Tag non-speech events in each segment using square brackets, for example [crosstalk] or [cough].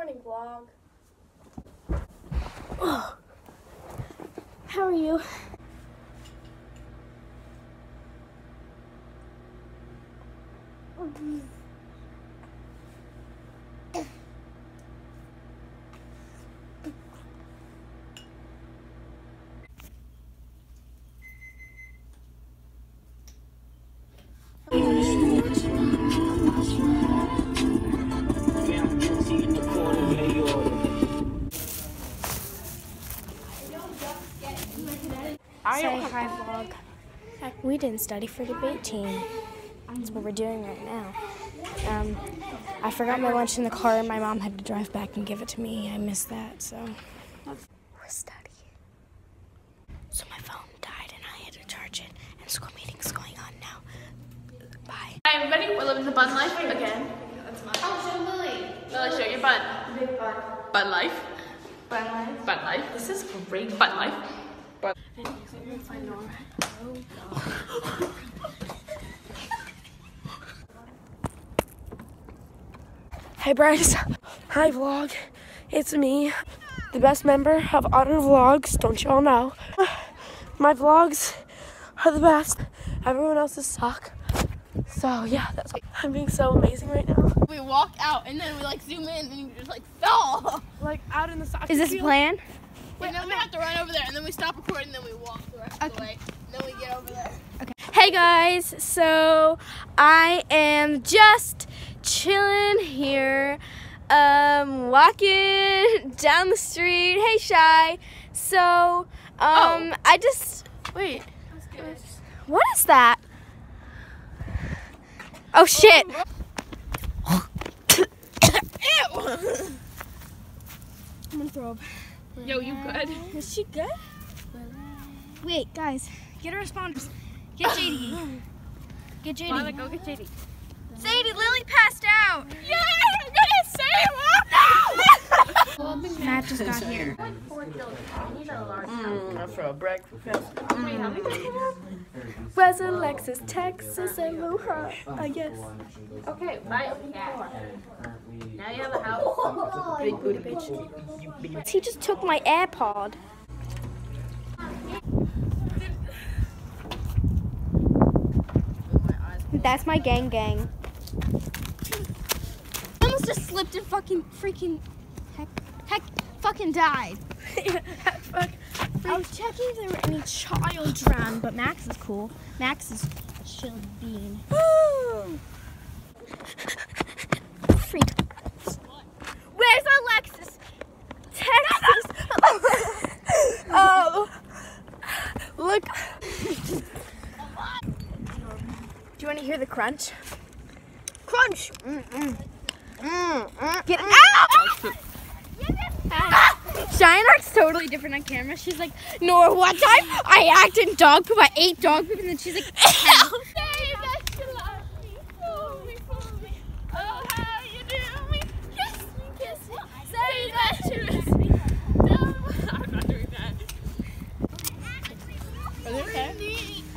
morning vlog. Oh, How are you? Say hi vlog. We didn't study for debate team. That's what we're doing right now. Um, I forgot my lunch in the car and my mom had to drive back and give it to me. I missed that, so. We're studying. So my phone died and I had to charge it. And school meeting's going on now. Bye. Hi everybody, we're living the bun life again. That's mine. Oh, show Lily. Lily, show your bun. Big bun. Bun life. Bun life. Bun life. This is great. Bun life. Bun. Hey Bryce, hi vlog. It's me, the best member of Otter Vlogs. Don't y'all know? My vlogs are the best. Everyone else's suck. So yeah, that's I'm being so amazing right now. We walk out and then we like zoom in and you just like fell. Like out in the soccer Is this a field. plan? And then we have to run over there and then we stop recording and then we walk the rest of the way. And then we get over there. Hey guys, so I am just chilling here, um, walking [laughs] down the street. Hey, Shy. So, um, Oh. I just Wait. what is that? Oh shit! [coughs] I'm gonna throw up. Yo, you good? Is she good? Wait, guys, get her responders. Get [coughs] JD. Get JD. Lana, go get JD. Sadie, Lily passed out. Yay! I'm gonna save her! Matt just got here. [laughs] Mm, for a breakfast. Where's in Lexus, Texas, and Wuhan? I guess. Okay, bye. Now you have a house. [laughs] Big booty bitch. He just took my AirPod. That's my gang gang. I almost just slipped and fucking freaking heck heck fucking died. [laughs] Fuck. I was checking if there were any child drowned, but Max is cool. Max is a chill bean. Freak. Where's Alexis? Texas. Oh, look. Do you want to hear the crunch? Crunch. Get out! Cheyenne acts totally different on camera. She's like, Nora, one time I acted in dog poop. I ate dog poop, and then she's like, [laughs] Say that you love me, fool me, fool me. Oh, how you do me. Kiss me, kiss me. Say that you miss me. No, I'm not doing that. Are you okay?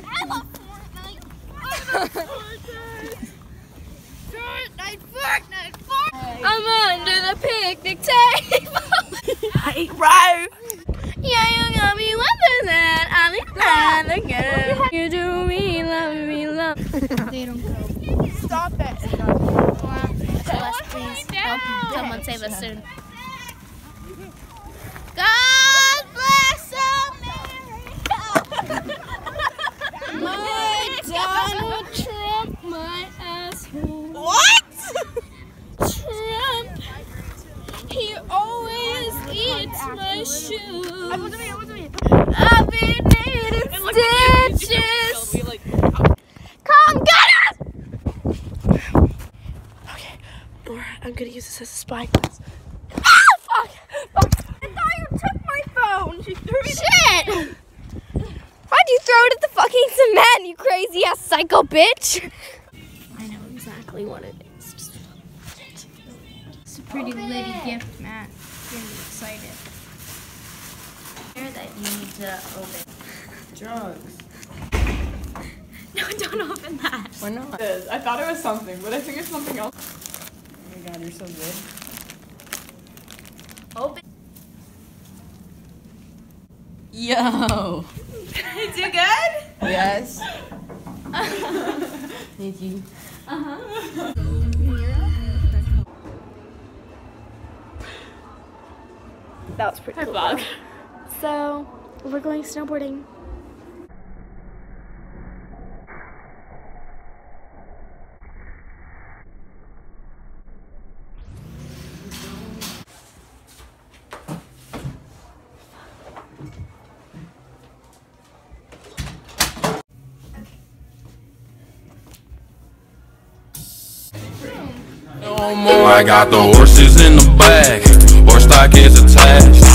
I love Fortnite. I love Fortnite. Fortnite, Fortnite, Fortnite. I'm under the picnic table. Hey, right. yeah, you got me weather that I another. You do me, love me, love. they don't go. Stop it. Bless, please. Help someone save us soon. God bless America. my Donald Trump, my asshole. What? Trump. He always eats my shoes. I've been needing stitches. Come get us! Okay, Nora, I'm gonna use this as a spyglass. [laughs] Ah, fuck! Fuck! I thought you took my phone. She threw it. Shit! Why'd you throw it at the fucking cement, you crazy ass psycho bitch? I know exactly what it is. It's a pretty litty gift, Matt. You're excited. Here that you need to open. Drugs. [laughs] No, don't open that. Why not? I thought it was something, but I think it's something else. Oh my god, you're so good. Open. Yo. [laughs] Did you good? Yes. [laughs] Thank you. Uh-huh. That was pretty cool. though. So, we're going snowboarding. I got the horses in the back, horse stock is attached.